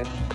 it.